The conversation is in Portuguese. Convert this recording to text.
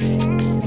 Música